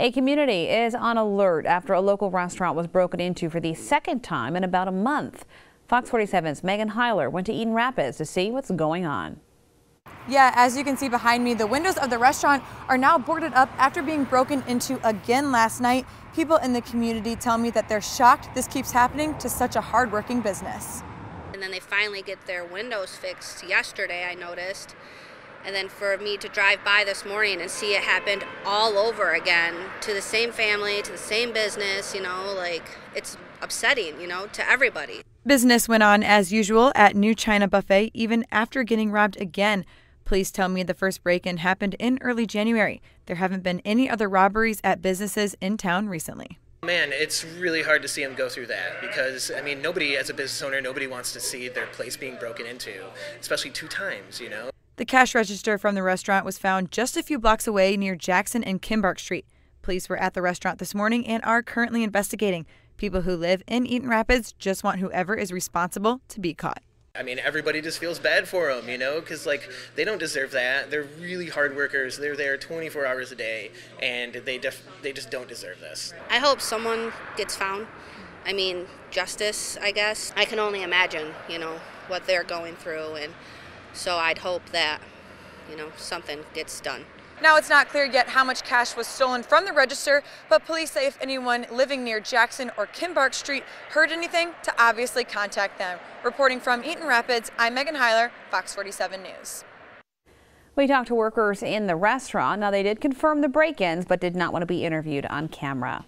A community is on alert after a local restaurant was broken into for the second time in about a month. Fox 47's Megan Heiler went to Eaton Rapids to see what's going on. Yeah, as you can see behind me, the windows of the restaurant are now boarded up after being broken into again last night. People in the community tell me that they're shocked this keeps happening to such a hardworking business. And then they finally get their windows fixed yesterday, I noticed. And then for me to drive by this morning and see it happened all over again to the same family, to the same business, you know, like it's upsetting, you know, to everybody. Business went on as usual at New China Buffet even after getting robbed again. Police tell me the first break in happened in early January. There haven't been any other robberies at businesses in town recently. Man, it's really hard to see them go through that because, I mean, nobody, as a business owner, nobody wants to see their place being broken into, especially two times, you know? The cash register from the restaurant was found just a few blocks away near Jackson and Kimbark Street. Police were at the restaurant this morning and are currently investigating. People who live in Eaton Rapids just want whoever is responsible to be caught. I mean, everybody just feels bad for them, you know, because like they don't deserve that. They're really hard workers. They're there 24 hours a day, and they def- they just don't deserve this. I hope someone gets found. I mean, justice, I guess. I can only imagine, you know, what they're going through, and so I'd hope that, you know, something gets done. Now, it's not clear yet how much cash was stolen from the register, but police say if anyone living near Jackson or Kimbark Street heard anything, to obviously contact them. Reporting from Eaton Rapids, I'm Megan Heiler, Fox 47 News. We talked to workers in the restaurant. Now, they did confirm the break ins, but did not want to be interviewed on camera.